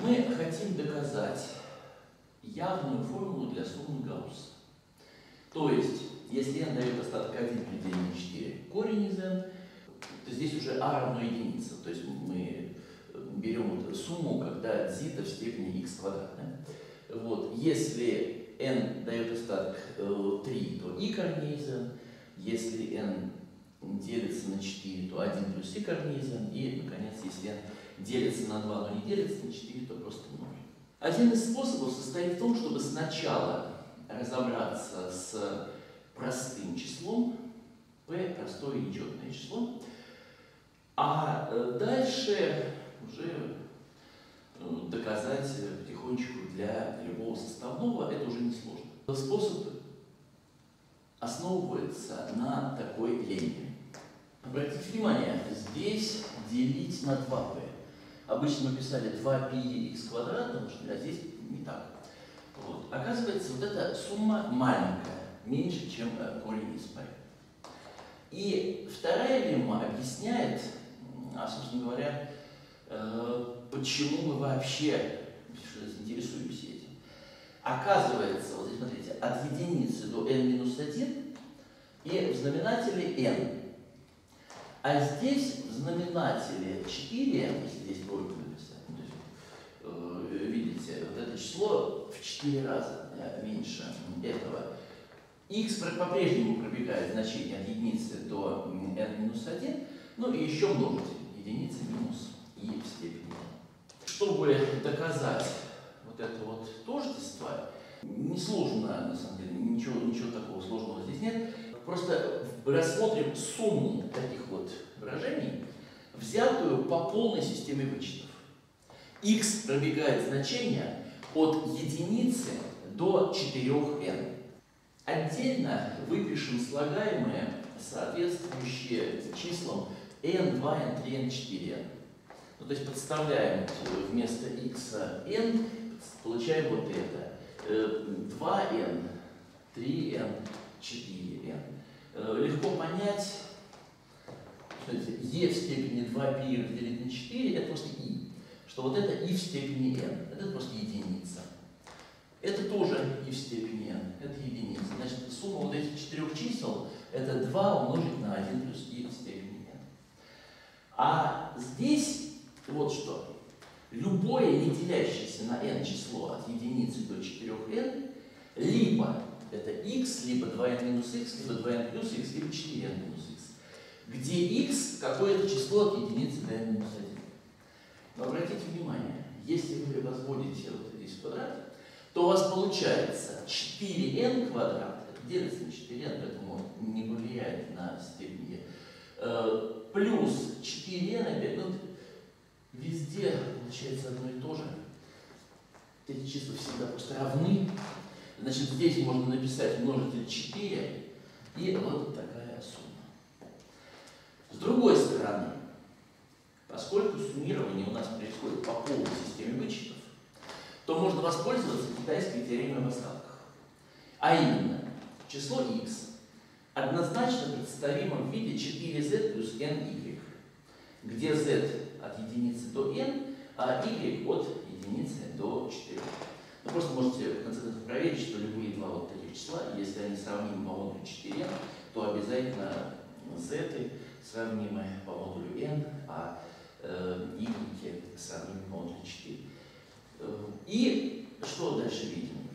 Мы хотим доказать явную формулу для суммы Гаусса. То есть, если n дает остаток 1 при делении 4 корень из n, то здесь уже a равно единице. То есть мы берем эту сумму, когда зита в степени x квадрат. Да? Вот. Если n дает остаток 3, э, то и корней из n. Если n делится на 4, то 1 плюс и корней из n. И, наконец, если n делится на 2, но не делится на 4, то просто 0. Один из способов состоит в том, чтобы сначала разобраться с простым числом, p простое нечетное число, а э, дальше уже э, доказать потихонечку для любого составного, это уже не сложно. Способ основывается на такой линии. Обратите внимание, здесь делить на 2p. Обычно мы писали 2πx квадрат, а здесь не так. Вот. Оказывается, вот эта сумма маленькая, меньше, чем э, корень из p. И вторая лемма объясняет, а, собственно говоря, э, почему мы вообще интересуемся этим. Оказывается, вот здесь смотрите, от единицы до n-1 и в знаменателе n. А здесь в знаменателе 4, если здесь написать, ну, то есть, э, видите, вот это число в 4 раза да, меньше этого. x по-прежнему пробегает значение от единицы до n-1, ну и еще множитель единицы минус и в степени. Чтобы доказать вот это вот тождество, несложно, на самом деле, ничего, ничего такого сложного здесь нет. Просто рассмотрим сумму таких вот выражений, взятую по полной системе вычетов. x пробегает значение от единицы до 4n. Отдельно выпишем слагаемые, соответствующие числам n, 2, n, 3, n, 4n. Ну, то есть подставляем вместо x n, получаем вот это. 2n, 3n, 4n. Легко понять, смотрите, e в степени 2π разделить на 4, это просто i. Что вот это i в степени n, это просто единица. Это тоже и в степени n, это единица. Значит, сумма вот этих четырех чисел это 2 умножить на 1 плюс i в степени n. А здесь вот что. Любое не делящееся на n число от единицы до 4n, либо это x, либо 2n минус x, либо 2n плюс x, либо 4n минус x. Где x какое-то число от единицы до n минус 1. Но обратите внимание, если вы возводите вот здесь квадрат, то у вас получается 4n квадрат, это делится на 4n, поэтому не влияет на степень э, плюс 4n опять, ну, везде получается одно и то же. Эти числа всегда просто равны. Значит, здесь можно написать множитель 4 и вот такая сумма. С другой стороны, поскольку суммирование у нас происходит по полной системе вычетов, то можно воспользоваться китайской теоремой об остатках. А именно, число x однозначно представимо в виде 4z плюс ny, где z от единицы до n, а y от единицы до 4. Вы просто можете в конце концов проверить, что любые два вот таких числа, если они сравнимы по модулю 4n, то обязательно z сравнимы по модулю n, а э, y сравнимы по модулю 4. Э, и что дальше видим?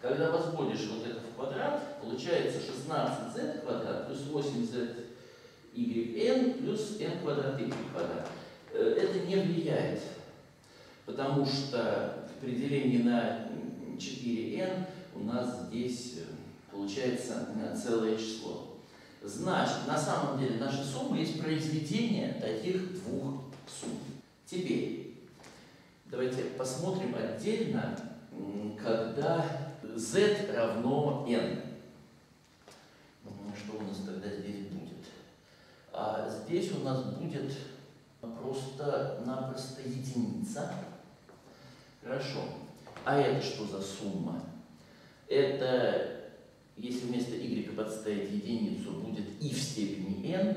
Когда возводишь вот это в квадрат, получается 16z квадрат плюс 8z yn плюс n квадрат y квадрат. Э, это не влияет, потому что при делении на 4n у нас здесь э, получается целое число. Значит, на самом деле наша сумма есть произведение таких двух сумм. Теперь, давайте посмотрим отдельно, когда z равно n. Что у нас тогда здесь будет? А здесь у нас будет просто-напросто единица. Хорошо. А это что за сумма? Это, если вместо y подставить единицу, будет и в степени n.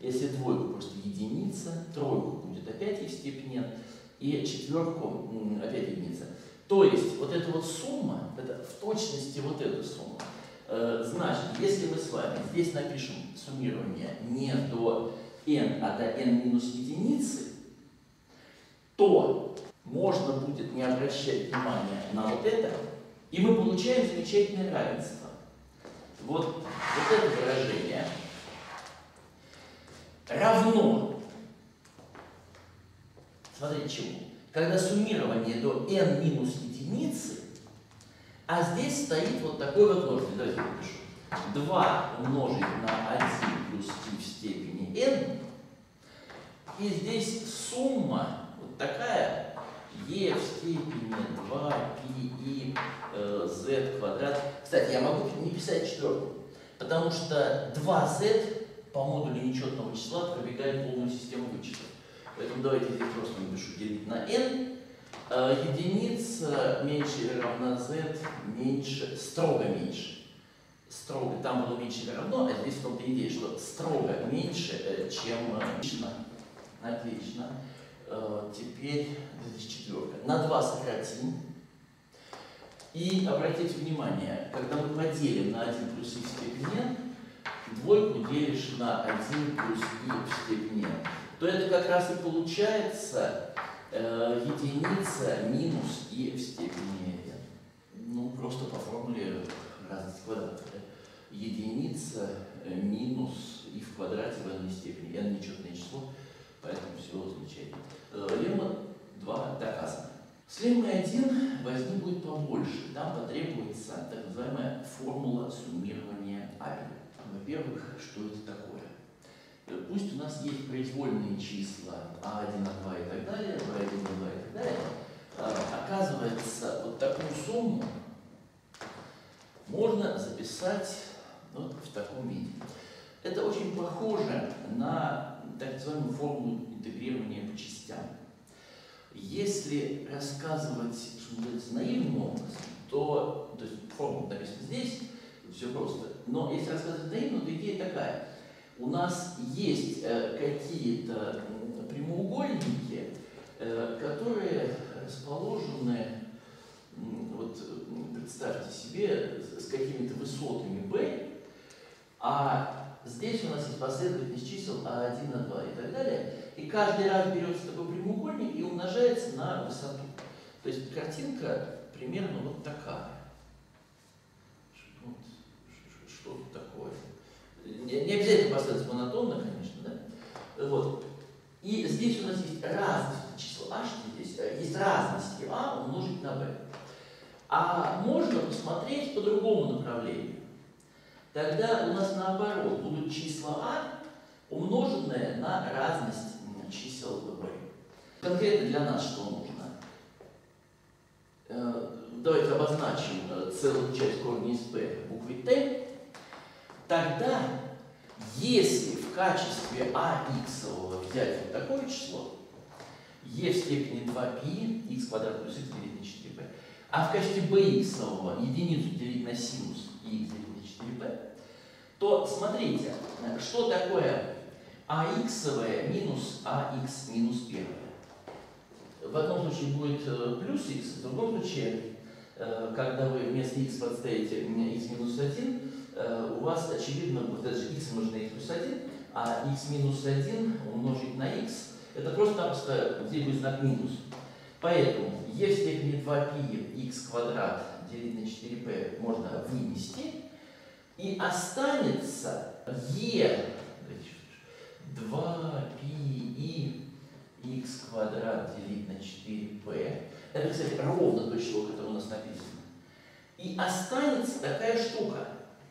Если двойку, просто единица. Тройку будет опять и в степени n. и четверку опять единица. То есть вот эта вот сумма, это в точности вот эта сумма. Э, Значит, если мы с вами здесь напишем суммирование не до n, а до n минус единицы, то можно будет не обращать внимания на вот это, и мы получаем замечательное равенство. Вот, вот это выражение равно, смотрите чему, когда суммирование до n минус единицы, а здесь стоит вот такой вот множитель. Давайте напишу. 2 умножить на 1 плюс t в степени n. И здесь сумма вот такая e в степени 2πi и э, z квадрат. Кстати, я могу не писать четверку, потому что 2z по модулю нечетного числа пробегает полную систему вычетов. Поэтому давайте здесь просто напишу делить на n. Э, единица меньше или равна z меньше, строго меньше. Строго, там было меньше или равно, а здесь в том-то идея, что строго меньше, э, чем э, отлично. Э, Теперь здесь четверка. На 2 сократим. И обратите внимание, когда мы поделим на 1 плюс и в степени двойку делишь на 1 плюс и в степени то это как раз и получается э, единица минус и в степени. Ну, просто по формуле разности квадрата. да. Единица э, минус и в квадрате в n степени. n нечетное число, поэтому все замечательно. Э, Лемма 2 доказано. С леммой 1 возьми будет побольше. Там потребуется так называемая формула суммирования абеля. Во-первых, что это такое? Э, Пусть у нас есть произвольные числа А1, А2 и так далее, В1, В2 и так далее. А, Оказывается, вот такую сумму можно записать вот в таком виде. Это очень похоже на так называемую формулу интегрирования по частям. Если рассказывать, что называется, наивным образом, то, то есть формула написана здесь, все просто. Но если рассказывать наивно, то идея такая. У нас есть э, какие-то прямоугольники, э, которые расположены, вот представьте себе, с какими-то высотами b, а здесь у нас есть последовательность чисел А1, А2 и так далее. И каждый раз берется такой прямоугольник и умножается на высоту. То есть картинка примерно вот такая. Ш- что тут такое? Не, не обязательно последовательность монотонно, конечно, да? Вот. И здесь у нас есть разность числа h, здесь э, есть разности а умножить на b. А можно посмотреть по другому направлению. Тогда у нас наоборот будут числа а, умноженные на разность чисел b. Конкретно для нас что нужно? Э, Давайте обозначим э, целую часть корня из p буквой t. Тогда, если в качестве ax взять вот такое число, e в степени 2π, x квадрат плюс x делить на 4p, а в качестве bx единицу делить на синус и x делить на 4p, то смотрите, э, что такое ax минус ax минус 1. В одном случае будет э, плюс x, в другом случае, э, когда вы вместо x подставите x минус 1, э, у вас, очевидно, вот это же x умножить на x плюс 1, а x минус 1 умножить на x, это просто-напросто, здесь будет знак минус. Поэтому e в степени 2π x квадрат делить на 4p можно вынести, и останется e 2пи и х квадрат делить на 4p. Это, кстати, ровно то число, которое у нас написано. И останется такая штука.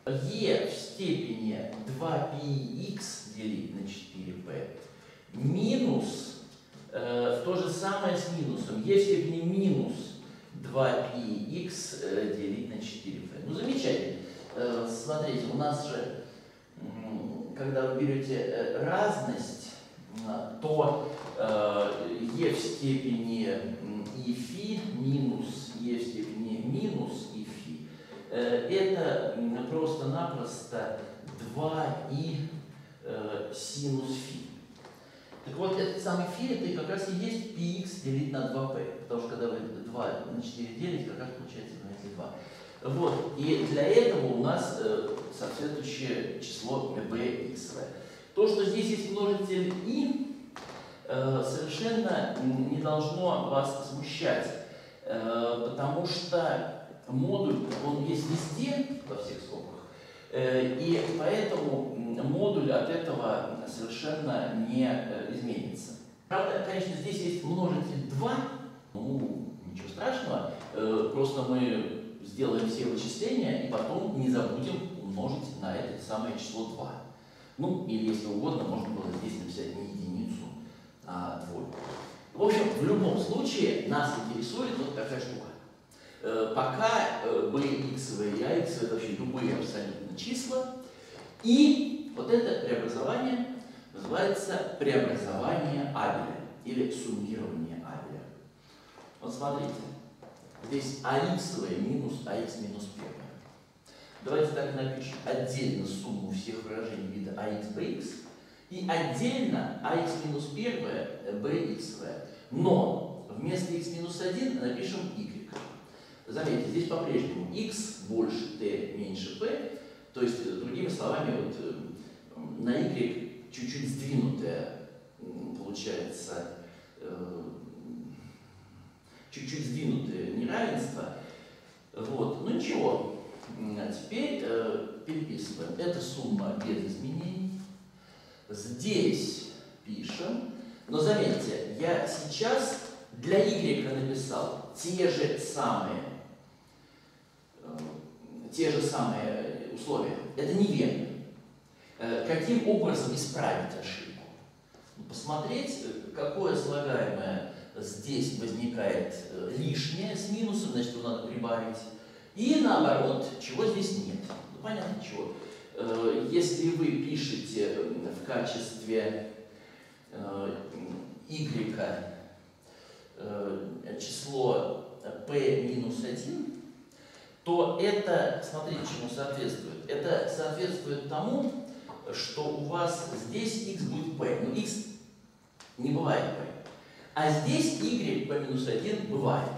e в степени 2πx делить на 4p минус, э, то же самое с минусом, e в степени минус 2πx э, делить на 4p. Ну, замечательно. Э, смотрите, у нас же когда вы берете э, разность, то э, e в степени и фи минус e в степени минус и фи э, это просто-напросто 2 и синус фи. Так вот, этот самый фи, это как раз и есть px делить на 2p. Потому что когда вы 2 на 4 делите, как раз получается знаете 2. Вот, и для этого у нас э, соответствующее число bxv. То, что здесь есть множитель i, э, совершенно не должно вас смущать, э, потому что модуль, он есть везде, во всех скобках, э, и поэтому модуль от этого совершенно не э, изменится. Правда, конечно, здесь есть множитель 2, ну, ничего страшного, э, просто мы сделаем все вычисления и потом не забудем умножить на это самое число 2. Ну, или если угодно, можно было здесь написать не единицу, а двойку. В общем, в любом случае нас интересует вот такая штука. Э, пока bx и ax это вообще любые абсолютно числа, и вот это преобразование называется преобразование Абеля или суммирование Абеля. Вот смотрите, Здесь ax минус ax минус 1. Давайте так напишем отдельно сумму всех выражений вида ax bx и отдельно ax минус 1 bxv. Но вместо x минус 1 напишем y. Заметьте, здесь по-прежнему x больше t меньше p, то есть, другими словами, вот э, на y чуть-чуть сдвинутая получается э, чуть-чуть сдвинутые неравенства. Вот. Ну ничего, а теперь э, переписываем. Это сумма без изменений. Здесь пишем. Но заметьте, я сейчас для y написал те же самые, э, те же самые условия. Это неверно. Э, каким образом исправить ошибку? Посмотреть, какое слагаемое здесь возникает э, лишнее с минусом, значит, его надо прибавить. И наоборот, чего здесь нет. Ну, понятно, чего. Э, если вы пишете в качестве y э, число p минус 1, то это, смотрите, чему соответствует. Это соответствует тому, что у вас здесь x будет p. Но x не бывает p. А здесь y по минус 1 бывает.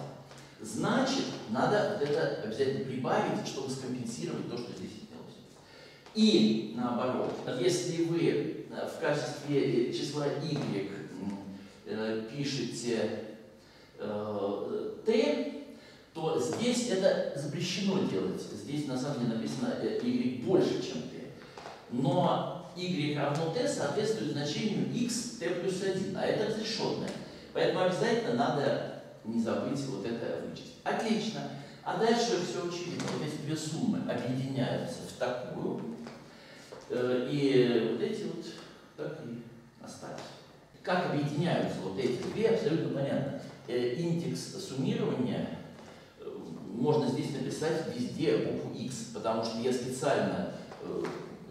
Значит, надо вот это обязательно прибавить, чтобы скомпенсировать то, что здесь имелось. И наоборот, если вы э, в качестве числа y э, пишете э, t, то здесь это запрещено делать. Здесь на самом деле написано y больше, чем t. Но y равно t соответствует значению x t плюс 1, а это разрешенное. Поэтому обязательно надо не забыть вот это вычесть. Отлично. А дальше все очевидно. Вот эти две суммы объединяются в такую, э, и вот эти вот так и остались. Как объединяются вот эти две, абсолютно понятно. Э, индекс суммирования э, можно здесь написать везде букву x, потому что я специально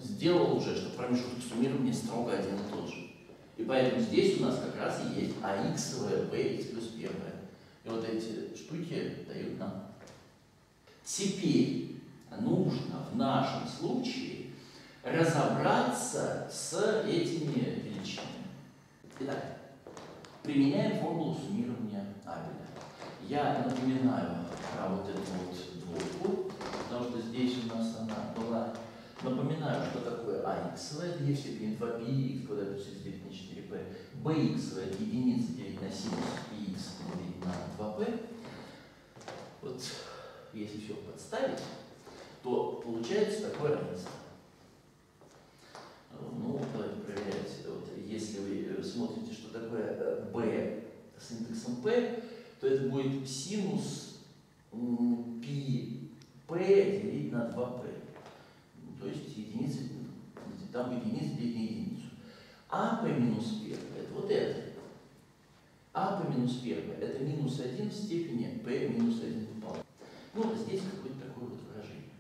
сделал уже, что промежуток суммирования строго один и тот же. И поэтому здесь у нас как раз и есть ax, bx плюс 1. И вот эти штуки дают нам. Теперь нужно в нашем случае разобраться с этими величинами. Итак, применяем формулу суммирования Абеля. Я напоминаю про вот эту вот двойку, потому что здесь у нас она была Напоминаю, что такое ax, это e в степени 2π, x квадрат плюс x делить на 4p, bx это единица делить на синус x делить на 2p. Вот если все подставить, то получается такое равенство. Ну, давайте проверять. Вот, если вы смотрите, что такое b с индексом p, то это будет синус π делить на 2p то есть единица, единица делить на единицу. А по минус 1 это вот это. А по минус 1 это минус 1 в степени p минус 1 пополам. Ну, здесь какое-то такое вот выражение.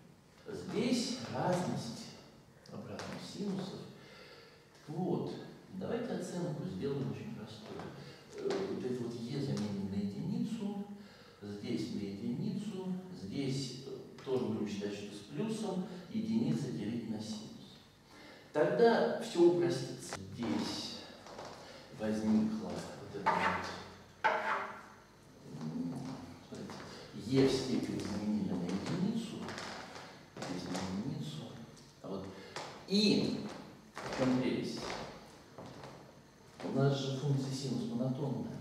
Здесь разность обратных синусов. Вот, давайте оценку сделаем очень простую. Э, вот это вот e заменим на единицу, здесь на единицу, здесь э, тоже будем считать, что с плюсом, единица делить на синус. Тогда все упростится. Здесь e в степени заменили на единицу, здесь на единицу, а вот и в чем? У нас же функция синус монотонная,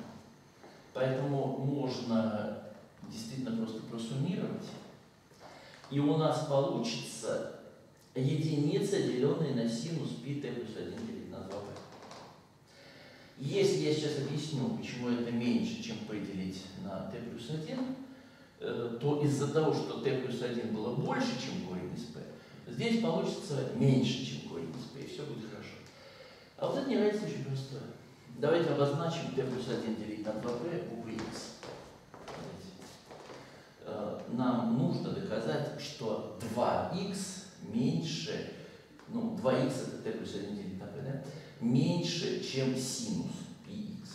поэтому можно действительно просто просуммировать, и у нас получится единица, деленная на синус π t плюс 1 делить на 2p. Если я сейчас объясню, почему это меньше, чем поделить на t плюс 1, э, то из-за того, что t плюс 1 было больше, чем корень из p, здесь получится меньше, чем корень из p, и все будет хорошо. А вот это неравенство очень простое. Давайте обозначим t плюс 1 делить на 2p буквой x. Э, нам нужно доказать, что 2х меньше, ну, 2х это t плюс 1 делить на p, да? меньше, чем синус πx.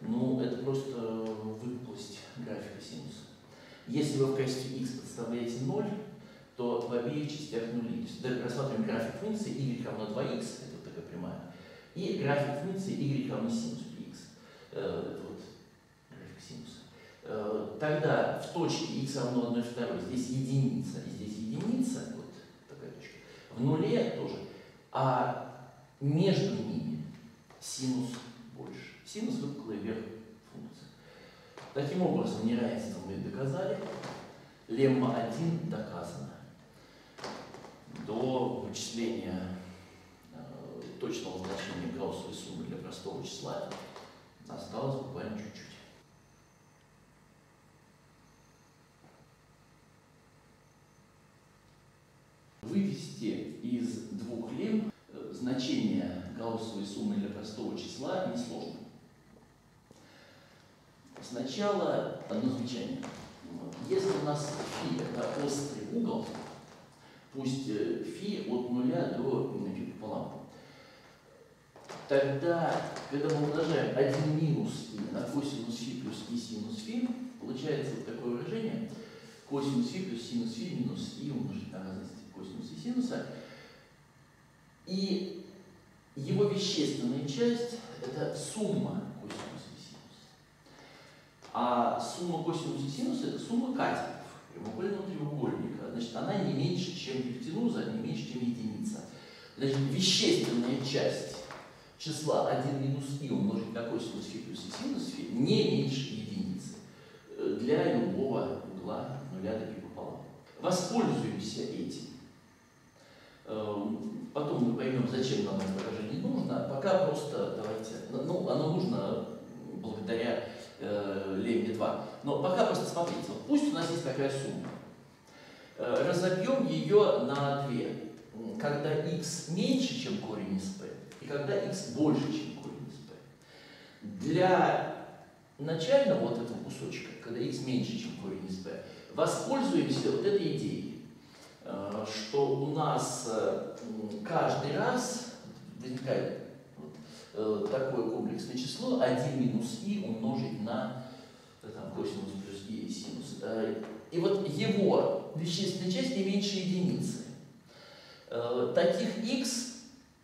Ну, это просто выпуклость графика синуса. Если вы в качестве x подставляете 0, то в обеих частях нули. То есть рассматриваем график функции y равно 2x, это вот такая прямая, и график функции y равно синус πx. Э, это вот график синуса. Э, тогда в точке x равно 1 2 здесь единица, и здесь единица, вот такая точка. В нуле тоже. А между ними синус больше. Синус выпуклый вверх. Таким образом, неравенство мы доказали. Лемма 1 доказана. До вычисления э, точного значения гауссовой суммы для простого числа осталось буквально чуть-чуть. Вывести из двух лем значение гауссовой суммы для простого числа несложно. Сначала одно замечание. Если у нас фи это острый угол, пусть э, фи от нуля до фи пополам, тогда, когда мы умножаем 1 минус и на косинус фи плюс и синус фи, получается вот такое выражение косинус фи плюс синус фи минус и умножить на разность косинуса и синуса – и его вещественная часть – это сумма. А сумма косинуса и синуса – это сумма катетов прямоугольного треугольника. Значит, она не меньше, чем гипотенуза, не меньше, чем единица. Значит, вещественная часть числа 1 минус и умножить на косинус фи плюс и синус фи не меньше единицы для любого угла нуля до пополам. Воспользуемся этим. Эм, потом мы поймем, зачем нам это выражение нужно. Пока просто давайте, ну, оно нужно благодаря лемме 2. Но пока просто смотрите, вот пусть у нас есть такая сумма. Э, разобьем ее на две. Когда x меньше, чем корень из p, и когда x больше, чем корень из p. Для начального вот этого кусочка, когда x меньше, чем корень из p, воспользуемся вот этой идеей. Э, что у нас э, каждый раз возникает такое комплексное число 1 минус и умножить на там, косинус плюс и синус. И вот его вещественная часть не меньше единицы. Таких x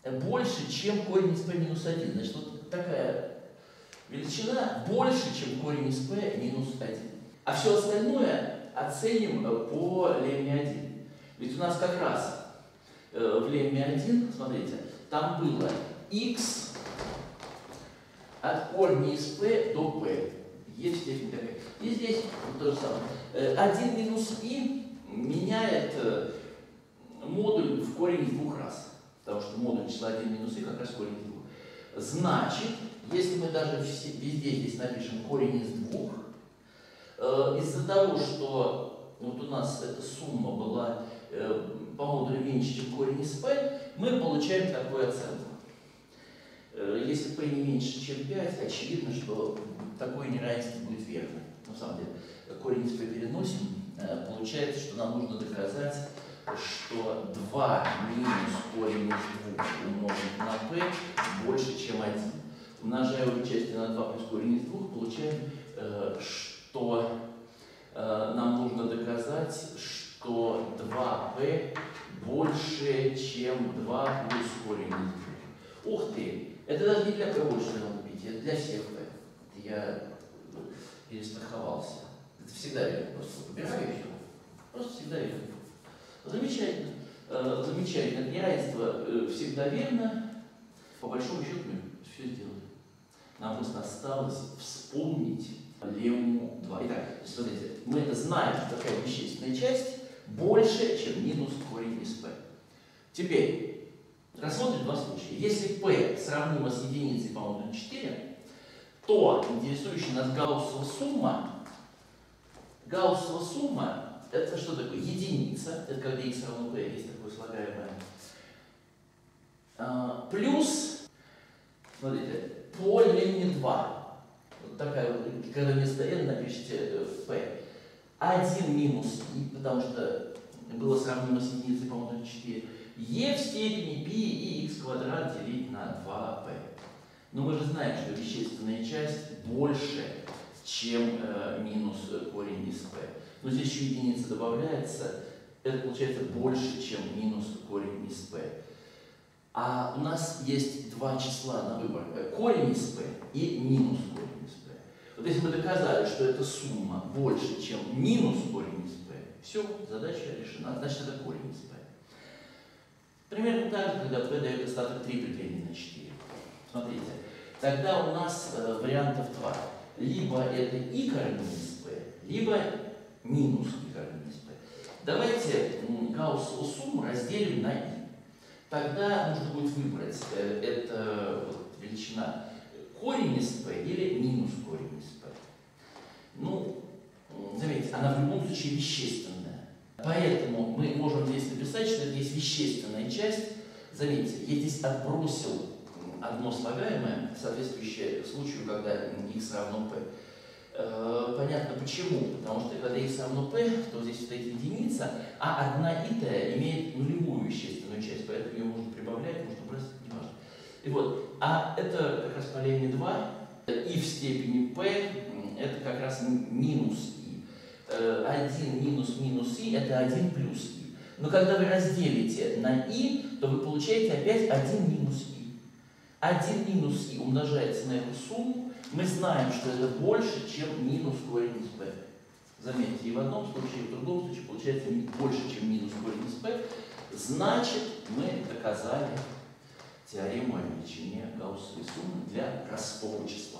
больше, чем корень из p минус 1. Значит, вот такая величина больше, чем корень из p минус 1. А все остальное оценим по лемме 1. Ведь у нас как раз э, в лемме 1, смотрите, там было x от корня из p до p. Есть степень такая. И здесь то же самое. 1 э, минус i меняет э, модуль в корень из двух раз. Потому что модуль числа 1 минус i как раз корень из двух. Значит, если мы даже везде здесь напишем корень из двух, из-за того, что вот у нас эта сумма была Э, по модулю меньше, чем корень из p, мы получаем такую оценку. Э, если p не меньше, чем 5, очевидно, что такое неравенство будет верно. На самом деле, корень p переносим, э, получается, что нам нужно доказать, что 2 минус корень из 2 умножить на p больше, чем 1. Умножая обе части на 2 плюс корень из 2, получаем, что нам нужно доказать, что что 2b больше, чем 2 плюс корень из 2. Ух ты! Это даже не для p больше надо это для всех p. Я перестраховался. Это всегда верно. Просто выбираю все. Просто всегда верно. Замечательно. Э, замечательно. Неравенство э, всегда верно. По большому счету мы все сделали. Нам просто осталось вспомнить лемму 2. Итак, смотрите, мы знаем, что такая вещественная часть больше, чем минус корень из p. Теперь, рассмотрим два случая. Если p сравнимо с единицей по на 4, то интересующая нас гауссова сумма, гауссова сумма, это что такое? Единица, это когда x равно p, есть такое слагаемое, а, плюс, смотрите, по линии 2, вот такая вот, когда вместо n напишите э, p, 1 минус i, потому что было сравнимо с единицей по умножению на 4, e в степени π и x квадрат делить на 2p. Но мы же знаем, что вещественная часть больше, чем э, минус корень из p. Но здесь еще единица добавляется, это получается больше, чем минус корень из p. А у нас есть два числа на выбор. Э, корень из p и минус корень из p. Вот если мы доказали, что эта сумма больше, чем минус корень из p, все, задача решена. Значит, это корень из p. Примерно так же, когда p дает остаток 3 при делении на 4. Смотрите, тогда у нас э, вариантов два. Либо это и корень из p, либо минус и корень из p. Давайте гауссову сумму разделим на i тогда нужно будет выбрать, э, это вот, величина корень из p или минус корень из p. Ну, заметьте, она в любом случае вещественная. Поэтому мы можем здесь написать, что это есть вещественная часть. Заметьте, я здесь отбросил одно слагаемое, соответствующее случаю, когда x равно p. Э, понятно почему. Потому что когда x равно p, то здесь стоит единица, а одна итая имеет нулевую вещественную часть, поэтому ее можно прибавлять, можно брать, не важно. И вот, а это как раз поление 2, и в степени p, это как раз минус i. 1 э, минус минус i это 1 плюс i. Но когда вы разделите на i, то вы получаете опять 1 минус i. 1 минус i умножается на эту сумму, мы знаем, что это больше, чем минус корень из p. Заметьте, и в одном случае, и в другом случае получается больше, чем минус корень из p. Значит, мы доказали теорему о величине гауссовой суммы для простого числа.